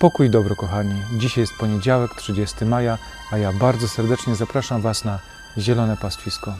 Pokój dobro, kochani. Dzisiaj jest poniedziałek, 30 maja, a ja bardzo serdecznie zapraszam Was na Zielone Pastwisko.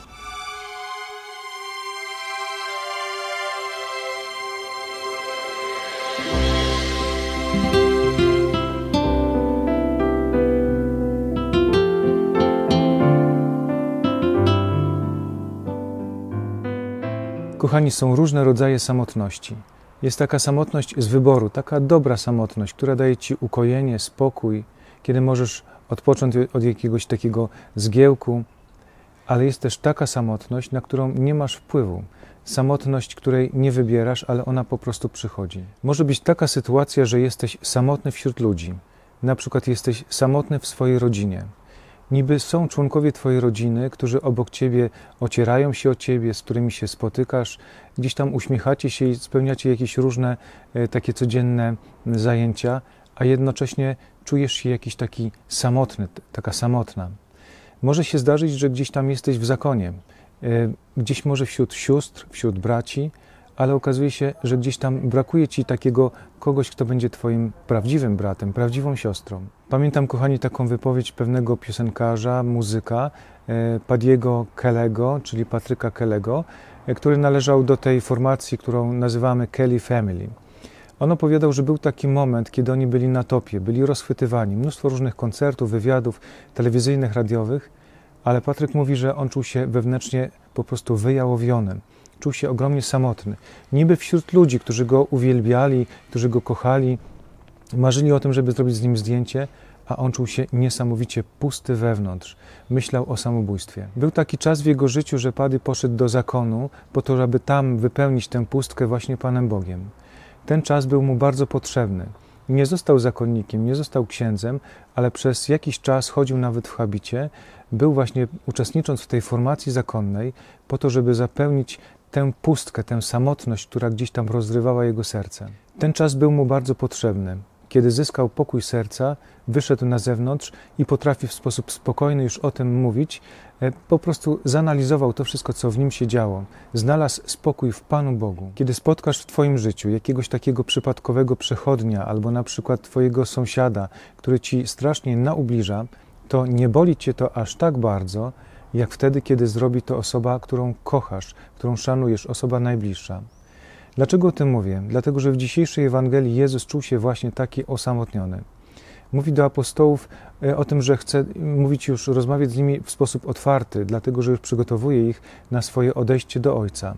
Kochani, są różne rodzaje samotności. Jest taka samotność z wyboru, taka dobra samotność, która daje ci ukojenie, spokój, kiedy możesz odpocząć od jakiegoś takiego zgiełku, ale jest też taka samotność, na którą nie masz wpływu. Samotność, której nie wybierasz, ale ona po prostu przychodzi. Może być taka sytuacja, że jesteś samotny wśród ludzi. Na przykład jesteś samotny w swojej rodzinie. Niby są członkowie Twojej rodziny, którzy obok Ciebie ocierają się o Ciebie, z którymi się spotykasz, gdzieś tam uśmiechacie się i spełniacie jakieś różne e, takie codzienne zajęcia, a jednocześnie czujesz się jakiś taki samotny, taka samotna. Może się zdarzyć, że gdzieś tam jesteś w zakonie, e, gdzieś może wśród sióstr, wśród braci, ale okazuje się, że gdzieś tam brakuje ci takiego kogoś, kto będzie twoim prawdziwym bratem, prawdziwą siostrą. Pamiętam, kochani, taką wypowiedź pewnego piosenkarza, muzyka, e, Padiego Kellego, czyli Patryka Kellego, e, który należał do tej formacji, którą nazywamy Kelly Family. On opowiadał, że był taki moment, kiedy oni byli na topie, byli rozchwytywani, mnóstwo różnych koncertów, wywiadów telewizyjnych, radiowych, ale Patryk mówi, że on czuł się wewnętrznie po prostu wyjałowionym czuł się ogromnie samotny. Niby wśród ludzi, którzy go uwielbiali, którzy go kochali, marzyli o tym, żeby zrobić z nim zdjęcie, a on czuł się niesamowicie pusty wewnątrz. Myślał o samobójstwie. Był taki czas w jego życiu, że Pady poszedł do zakonu po to, żeby tam wypełnić tę pustkę właśnie Panem Bogiem. Ten czas był mu bardzo potrzebny. Nie został zakonnikiem, nie został księdzem, ale przez jakiś czas chodził nawet w habicie. Był właśnie uczestnicząc w tej formacji zakonnej, po to, żeby zapełnić tę pustkę, tę samotność, która gdzieś tam rozrywała jego serce. Ten czas był mu bardzo potrzebny. Kiedy zyskał pokój serca, wyszedł na zewnątrz i potrafi w sposób spokojny już o tym mówić, e, po prostu zanalizował to wszystko, co w nim się działo. Znalazł spokój w Panu Bogu. Kiedy spotkasz w Twoim życiu jakiegoś takiego przypadkowego przechodnia, albo na przykład Twojego sąsiada, który Ci strasznie naubliża, to nie boli Cię to aż tak bardzo, jak wtedy, kiedy zrobi to osoba, którą kochasz, którą szanujesz, osoba najbliższa. Dlaczego o tym mówię? Dlatego, że w dzisiejszej Ewangelii Jezus czuł się właśnie taki osamotniony. Mówi do apostołów e, o tym, że chce mówić już, rozmawiać z nimi w sposób otwarty, dlatego że już przygotowuje ich na swoje odejście do Ojca.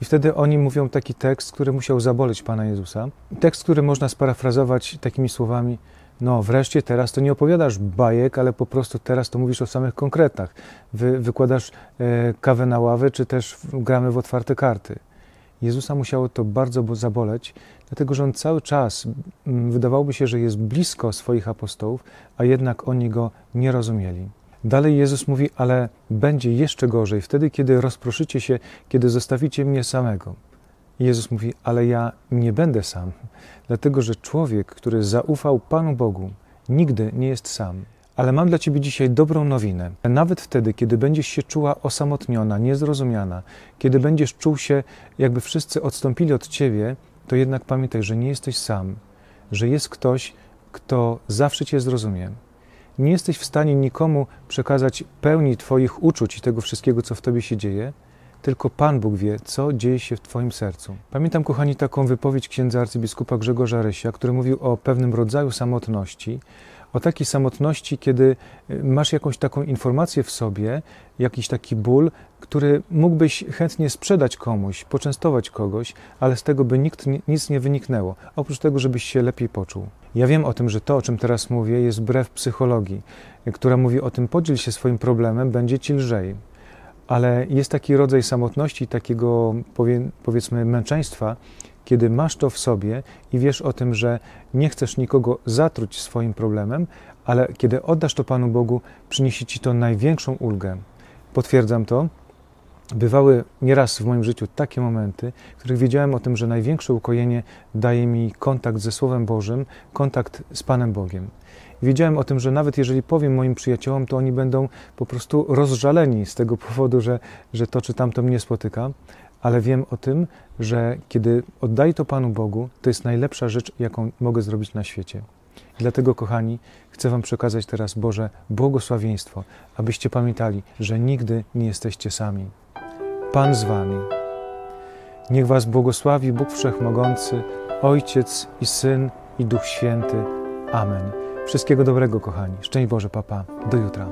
I wtedy oni mówią taki tekst, który musiał zaboleć Pana Jezusa. Tekst, który można sparafrazować takimi słowami: no, wreszcie teraz to nie opowiadasz bajek, ale po prostu teraz to mówisz o samych konkretach. Wy, wykładasz e, kawę na ławę, czy też gramy w otwarte karty. Jezusa musiało to bardzo zaboleć, dlatego że on cały czas wydawałoby się, że jest blisko swoich apostołów, a jednak oni go nie rozumieli. Dalej Jezus mówi, ale będzie jeszcze gorzej wtedy, kiedy rozproszycie się, kiedy zostawicie mnie samego. Jezus mówi, ale ja nie będę sam, dlatego że człowiek, który zaufał Panu Bogu, nigdy nie jest sam. Ale mam dla Ciebie dzisiaj dobrą nowinę. Nawet wtedy, kiedy będziesz się czuła osamotniona, niezrozumiana, kiedy będziesz czuł się, jakby wszyscy odstąpili od Ciebie, to jednak pamiętaj, że nie jesteś sam, że jest ktoś, kto zawsze Cię zrozumie. Nie jesteś w stanie nikomu przekazać pełni Twoich uczuć i tego wszystkiego, co w Tobie się dzieje, tylko Pan Bóg wie, co dzieje się w Twoim sercu. Pamiętam, kochani, taką wypowiedź księdza arcybiskupa Grzegorza Rysia, który mówił o pewnym rodzaju samotności, o takiej samotności, kiedy y, masz jakąś taką informację w sobie, jakiś taki ból, który mógłbyś chętnie sprzedać komuś, poczęstować kogoś, ale z tego by nikt, nic nie wyniknęło, oprócz tego, żebyś się lepiej poczuł. Ja wiem o tym, że to, o czym teraz mówię, jest wbrew psychologii, która mówi o tym, podziel się swoim problemem, będzie ci lżej ale jest taki rodzaj samotności, takiego powiedzmy męczeństwa, kiedy masz to w sobie i wiesz o tym, że nie chcesz nikogo zatruć swoim problemem, ale kiedy oddasz to Panu Bogu, przyniesie ci to największą ulgę. Potwierdzam to. Bywały nieraz w moim życiu takie momenty, w których wiedziałem o tym, że największe ukojenie daje mi kontakt ze Słowem Bożym, kontakt z Panem Bogiem. Wiedziałem o tym, że nawet jeżeli powiem moim przyjaciołom, to oni będą po prostu rozżaleni z tego powodu, że, że to czy tamto mnie spotyka, ale wiem o tym, że kiedy oddaję to Panu Bogu, to jest najlepsza rzecz, jaką mogę zrobić na świecie. Dlatego, kochani, chcę Wam przekazać teraz Boże błogosławieństwo, abyście pamiętali, że nigdy nie jesteście sami. Pan z Wami. Niech Was błogosławi Bóg Wszechmogący, Ojciec i Syn i Duch Święty. Amen. Wszystkiego dobrego, kochani. Szczęść Boże, papa. Do jutra.